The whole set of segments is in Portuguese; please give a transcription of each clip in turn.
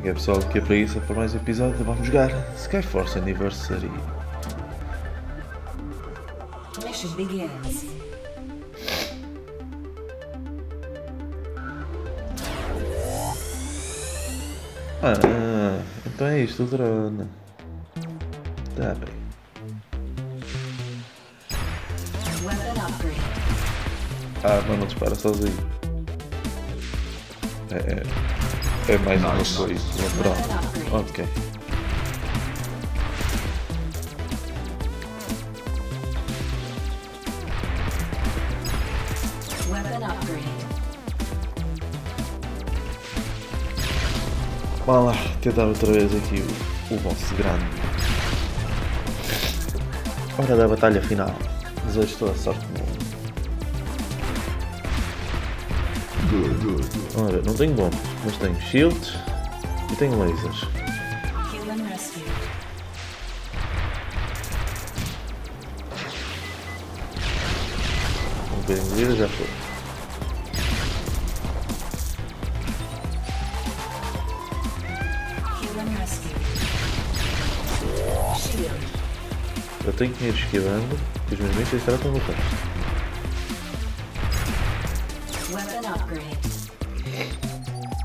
é que é pessoal que é para isso para mais um episódio vamos jogar Skyforce Anniversary. Mission begins. Ah, então é isto o drone. Tá bem. Ah, mas não dispara sozinho. É, é, mais uma coisa lateral Ok. Vamos lá, tentar outra vez aqui o, o boss grande. Hora da batalha final. Desejo toda a sorte do mundo. Ver, não tenho bombas, mas tenho shields e tenho lasers. Um bocadinho de vida já foi. Eu tenho que ir esquivando que os meus mísseis tratam do resto.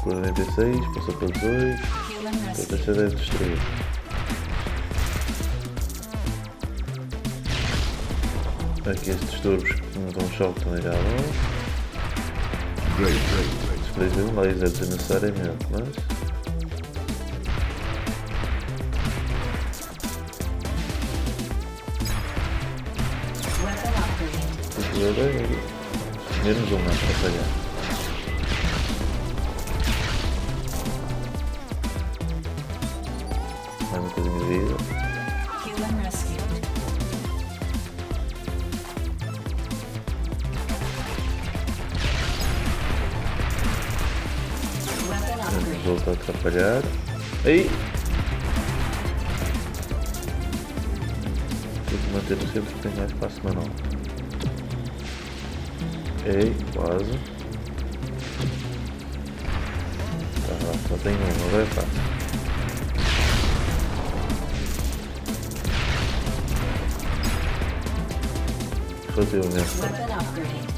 Por 96, passou 18, Human a rescue. terceira é destruída. Aqui estes turbos que me dão choque também já vão. Desperdiçei um laser desnecessariamente, mas. Menos um a atrapalhar. Mais um rescue. Weapon Vamos upgrade. voltar atrapalhar. Aí! Tenho que manter o centro que tem mais espaço manual. Ei, quase. Tá só tem um, agora é fácil. Relativamente Weapon upgrade.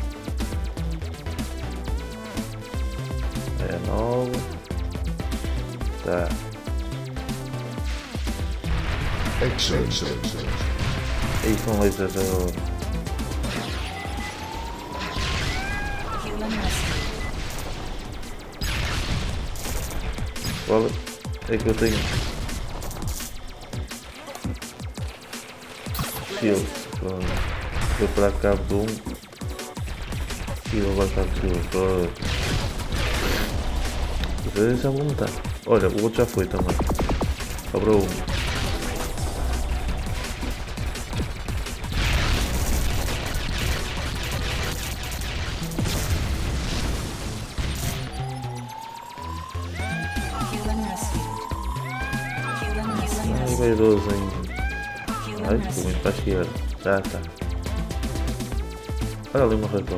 é novo. Tá. Excellent. São lasers agora. Human rescue. Qual é que eu tenho? Shield. Pronto. Vou para cabo de um. E vou para cabo de outro. Vocês já vão montar. Olha, o outro já foi também. Sobrou um. Ai, rescue. vaidoso ainda. Ai, ficou muito para a esquerda. Já tá. Olha ali uma ratão.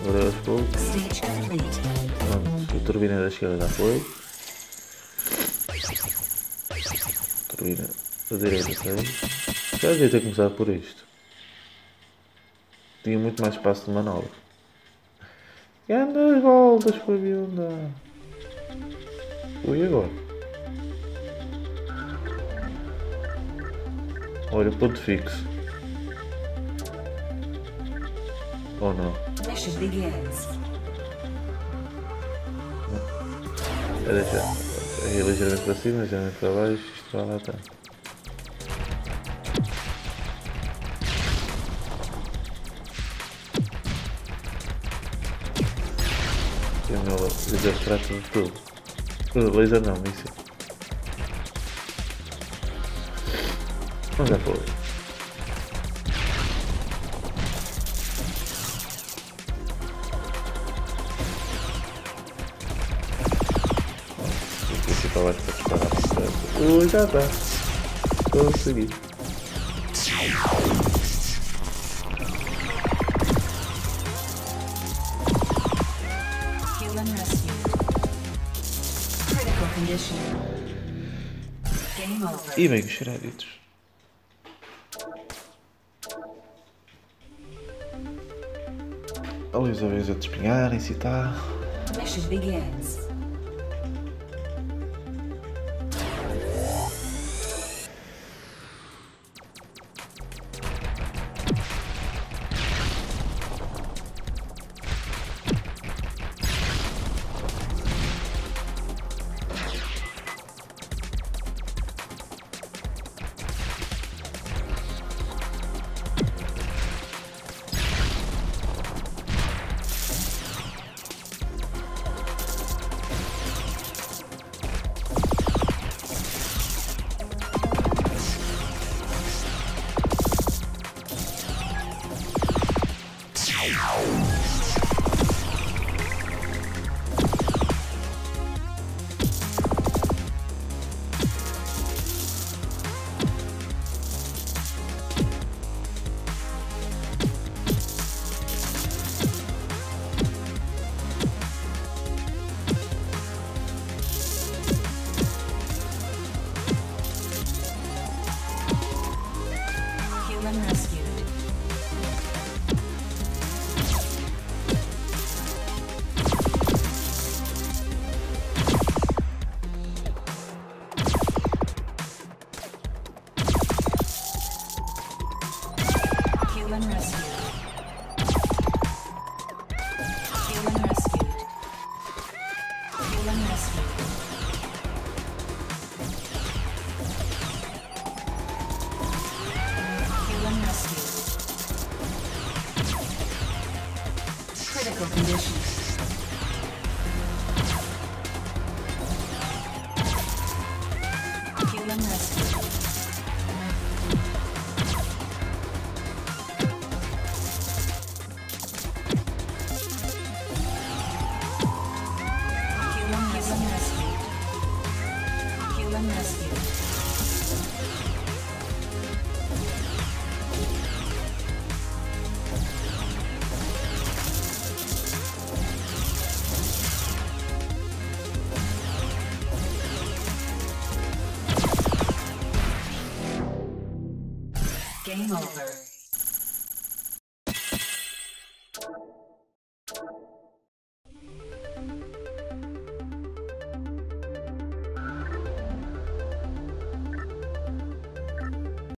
Agora aos poucos. Pronto, o turbina da esquerda já foi. Turbina da direita foi. Já devia ter começado por isto. Tinha muito mais espaço de manobra. E as voltas para o avião dar. Ui, agora. Olha, ponto fixo. Ou não? Mission begins. É deixar. É ligeiramente para cima, ligeiramente para baixo, isto vai lá tanto. E o meu laser trata de tudo. Uh, Laser não, míssil. já foi. Esse vai ter que parar bastante. Uh, já tá. Consegui. E bem, que cheiraditos. Ali os aviões a despinharem-se. Mission begins. Rescue. Critical condition. Game over.